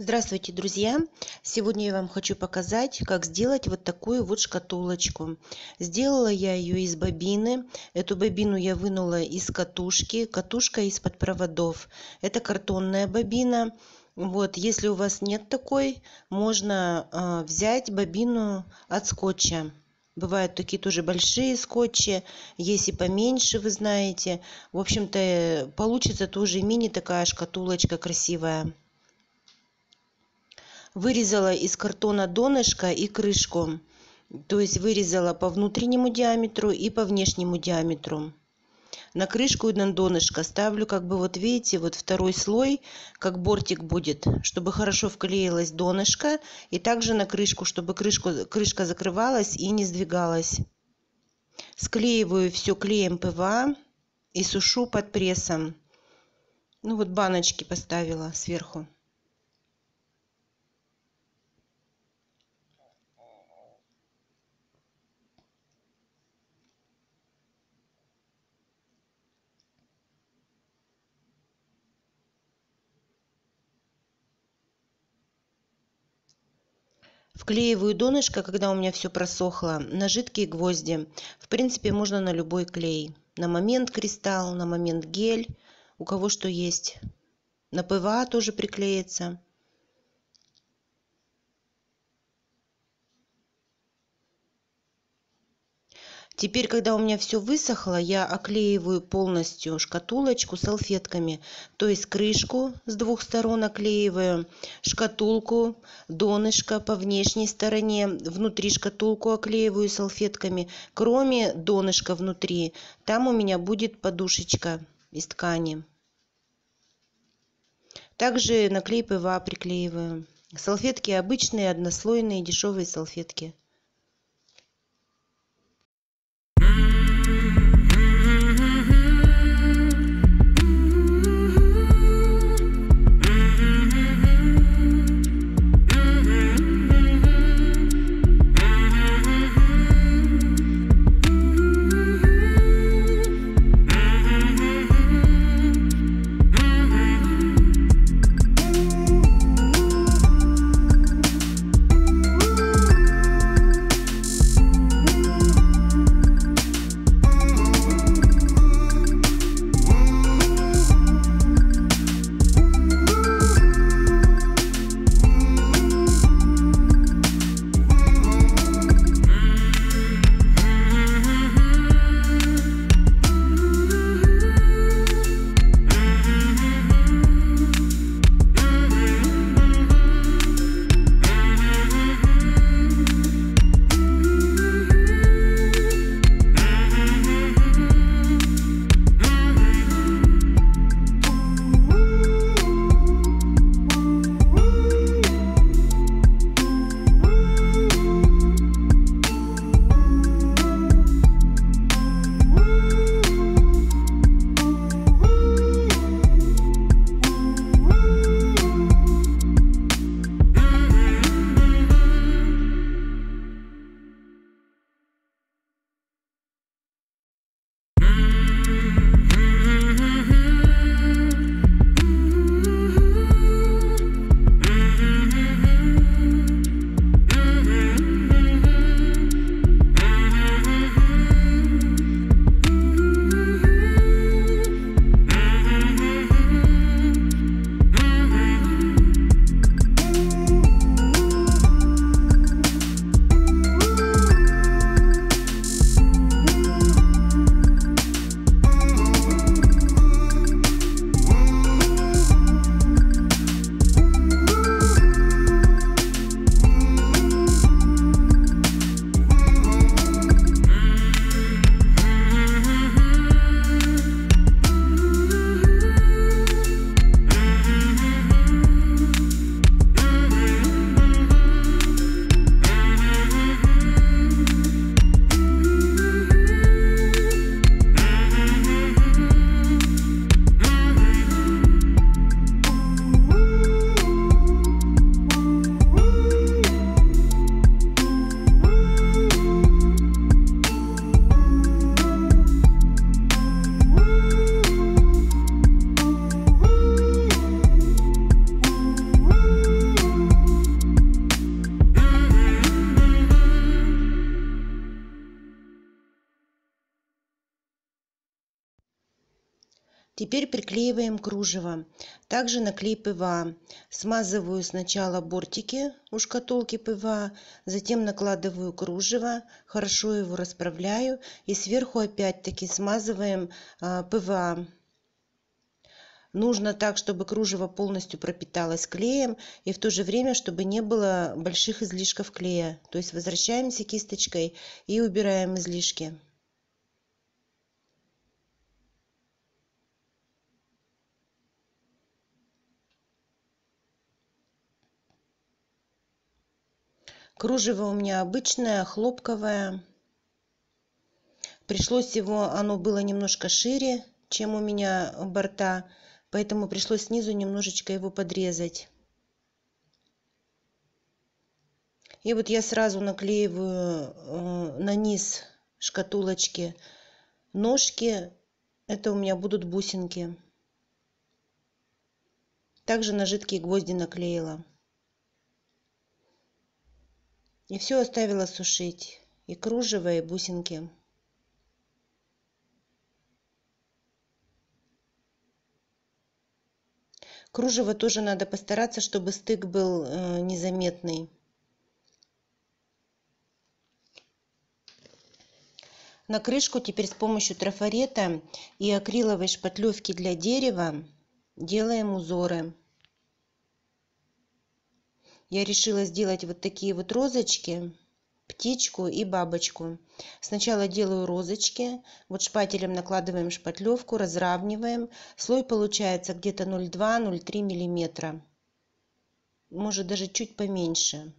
Здравствуйте, друзья! Сегодня я вам хочу показать, как сделать вот такую вот шкатулочку. Сделала я ее из бобины. Эту бобину я вынула из катушки. Катушка из-под проводов. Это картонная бобина. Вот, если у вас нет такой, можно э, взять бобину от скотча. Бывают такие тоже большие скотчи, есть и поменьше, вы знаете. В общем-то, получится тоже мини такая шкатулочка красивая вырезала из картона донышко и крышку. То есть вырезала по внутреннему диаметру и по внешнему диаметру. На крышку и на донышко ставлю как бы вот видите вот второй слой как бортик будет чтобы хорошо вклеилось донышко и также на крышку чтобы крышку крышка закрывалась и не сдвигалась. Склеиваю все клеем пва и сушу под прессом. Ну вот баночки поставила сверху вклеиваю донышко когда у меня все просохло на жидкие гвозди. В принципе можно на любой клей. На момент кристалл на момент гель у кого что есть. На пва тоже приклеится Теперь, когда у меня все высохло, я оклеиваю полностью шкатулочку салфетками. То есть крышку с двух сторон оклеиваю, шкатулку, донышко по внешней стороне, внутри шкатулку оклеиваю салфетками, кроме донышка внутри. Там у меня будет подушечка из ткани. Также на клей ПВА приклеиваю. Салфетки обычные, однослойные, дешевые салфетки. Теперь приклеиваем кружево. Также на клей ПВА. Смазываю сначала бортики у шкатулки ПВА, затем накладываю кружево, хорошо его расправляю и сверху опять-таки смазываем а, ПВА. Нужно так, чтобы кружево полностью пропиталось клеем и в то же время, чтобы не было больших излишков клея. То есть возвращаемся кисточкой и убираем излишки. Кружево у меня обычное, хлопковое. Пришлось его, оно было немножко шире, чем у меня борта, поэтому пришлось снизу немножечко его подрезать. И вот я сразу наклеиваю э, на низ шкатулочки ножки. Это у меня будут бусинки. Также на жидкие гвозди наклеила. И все оставила сушить. И кружево, и бусинки. Кружево тоже надо постараться, чтобы стык был э, незаметный. На крышку теперь с помощью трафарета и акриловой шпатлевки для дерева делаем узоры я решила сделать вот такие вот розочки птичку и бабочку. Сначала делаю розочки вот шпателем накладываем шпатлевку разравниваем. Слой получается где-то 0,2-0,3 миллиметра. Может даже чуть поменьше.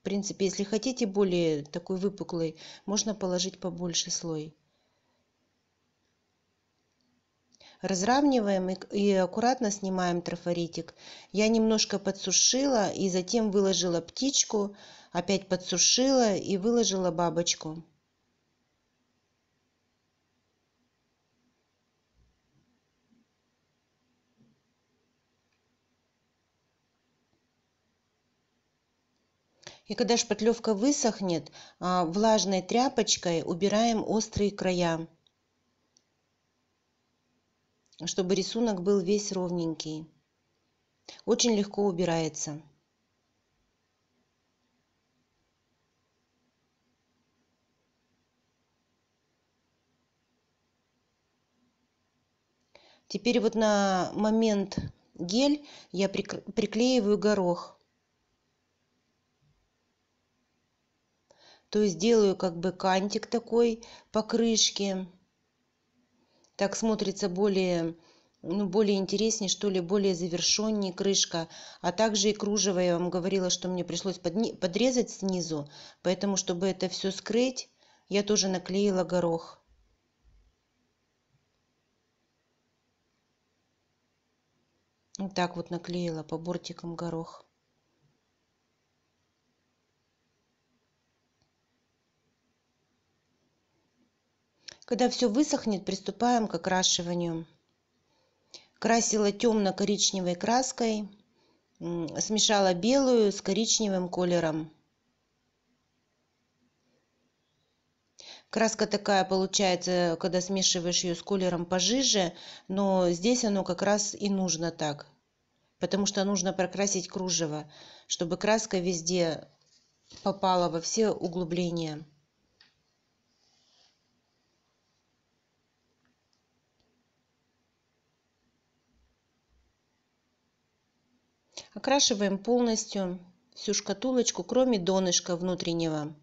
В принципе если хотите более такой выпуклый можно положить побольше слой разравниваем и аккуратно снимаем трафаретик я немножко подсушила и затем выложила птичку опять подсушила и выложила бабочку. И когда шпатлевка высохнет, а, влажной тряпочкой убираем острые края чтобы рисунок был весь ровненький. Очень легко убирается. Теперь вот на момент гель я приклеиваю горох. То есть делаю как бы кантик такой по крышке так смотрится более ну, более интереснее, что ли, более завершеннее крышка. А также и кружево, я вам говорила, что мне пришлось подрезать снизу, поэтому, чтобы это все скрыть, я тоже наклеила горох. Вот так вот наклеила по бортикам горох. Когда все высохнет, приступаем к окрашиванию. Красила темно-коричневой краской, смешала белую с коричневым колером. Краска такая получается, когда смешиваешь ее с колером пожиже, но здесь оно как раз и нужно так, потому что нужно прокрасить кружево, чтобы краска везде попала во все углубления. Окрашиваем полностью всю шкатулочку кроме донышка внутреннего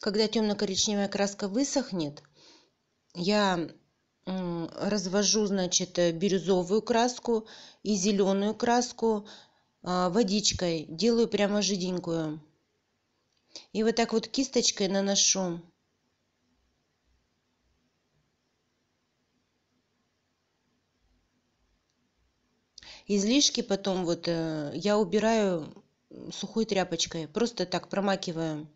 когда темно-коричневая краска высохнет я развожу значит бирюзовую краску и зеленую краску а, водичкой делаю прямо жиденькую И вот так вот кисточкой наношу. Излишки потом вот э, я убираю сухой тряпочкой. Просто так промакиваю.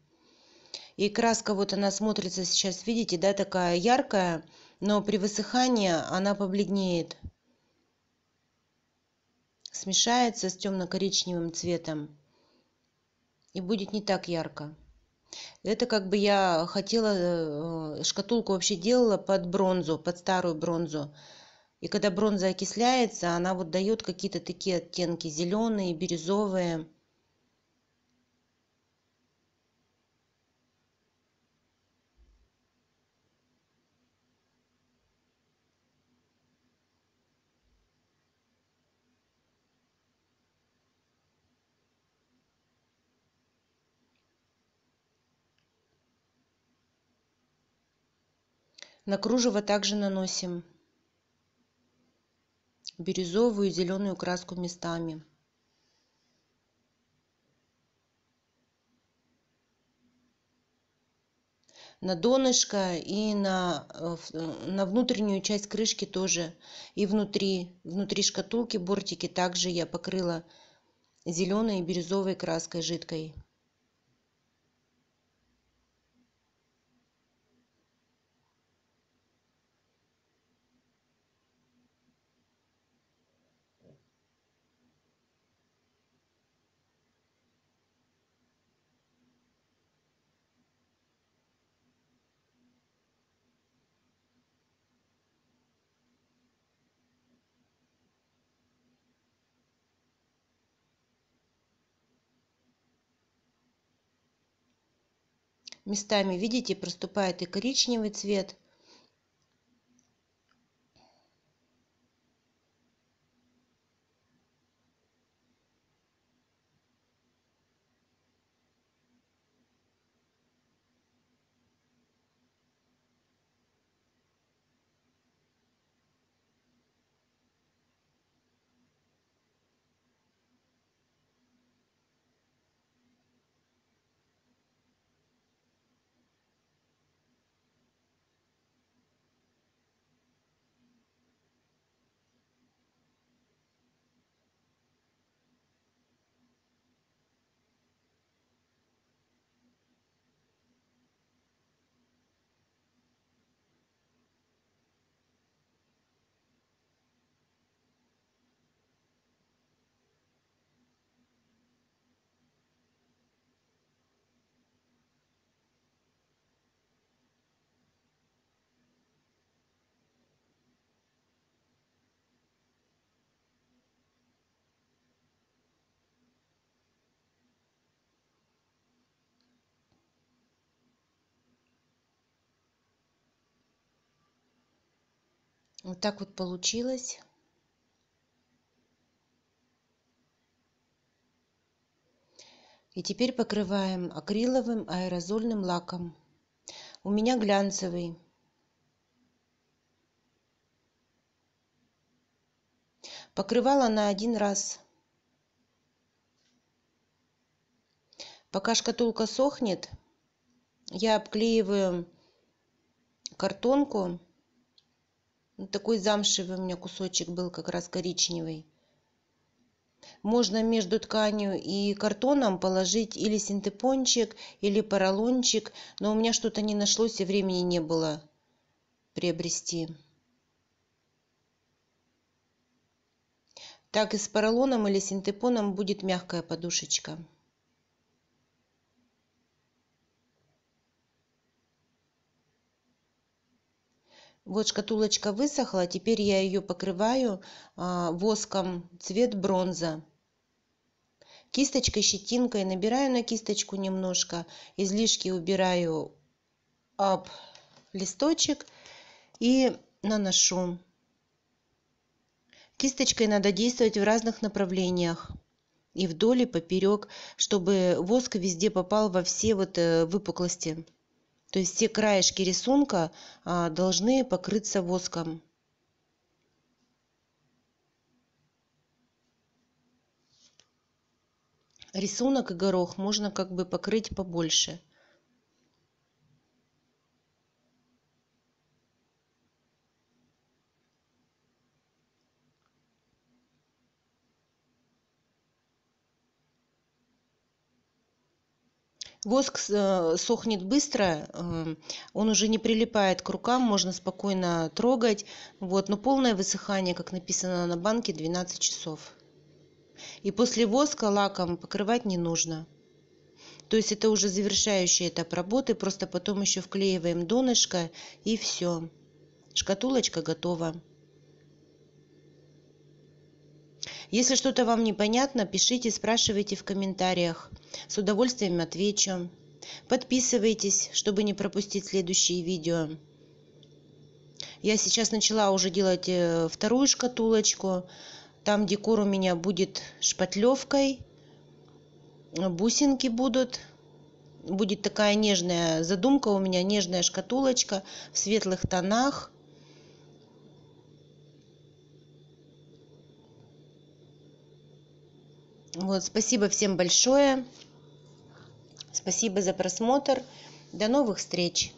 И краска вот она смотрится сейчас, видите, да, такая яркая, но при высыхании она побледнеет. Смешается с темно-коричневым цветом. И будет не так ярко. Это как бы я хотела, э, шкатулку вообще делала под бронзу, под старую бронзу. И когда бронза окисляется, она вот дает какие-то такие оттенки зеленые, бирюзовые. На кружево также наносим бирюзовую и зеленую краску местами. на донышко и на, э, на внутреннюю часть крышки тоже. И внутри, внутри шкатулки бортики также я покрыла зеленой и бирюзовой краской жидкой. Местами видите проступает и коричневый цвет Вот так вот получилось. И теперь покрываем акриловым аэрозольным лаком. У меня глянцевый. Покрывала на один раз. Пока шкатулка сохнет, я обклеиваю картонку такой замшевый у меня кусочек был как раз коричневый. Можно между тканью и картоном положить или синтепончик или поролончик но у меня что-то не нашлось и времени не было приобрести. Так и с поролоном или синтепоном будет мягкая подушечка Вот шкатулочка высохла, теперь я ее покрываю а, воском цвет бронза. Кисточкой, щетинкой набираю на кисточку немножко, излишки убираю об листочек и наношу. Кисточкой надо действовать в разных направлениях и вдоль и поперек, чтобы воск везде попал во все вот э, выпуклости то есть все краешки рисунка а, должны покрыться воском. Рисунок и горох можно как бы покрыть побольше Воск э, сохнет быстро, эм, он уже не прилипает к рукам, можно спокойно трогать. Вот, но полное высыхание, как написано на банке, 12 часов. И после воска лаком покрывать не нужно. То есть это уже завершающий этап работы, просто потом еще вклеиваем донышко и все. Шкатулочка готова. Если что-то вам непонятно, пишите, спрашивайте в комментариях. С удовольствием отвечу. Подписывайтесь, чтобы не пропустить следующие видео. Я сейчас начала уже делать э, вторую шкатулочку. Там декор у меня будет шпатлевкой. Бусинки будут. Будет такая нежная задумка у меня, нежная шкатулочка в светлых тонах. Вот, спасибо всем большое. Спасибо за просмотр. До новых встреч.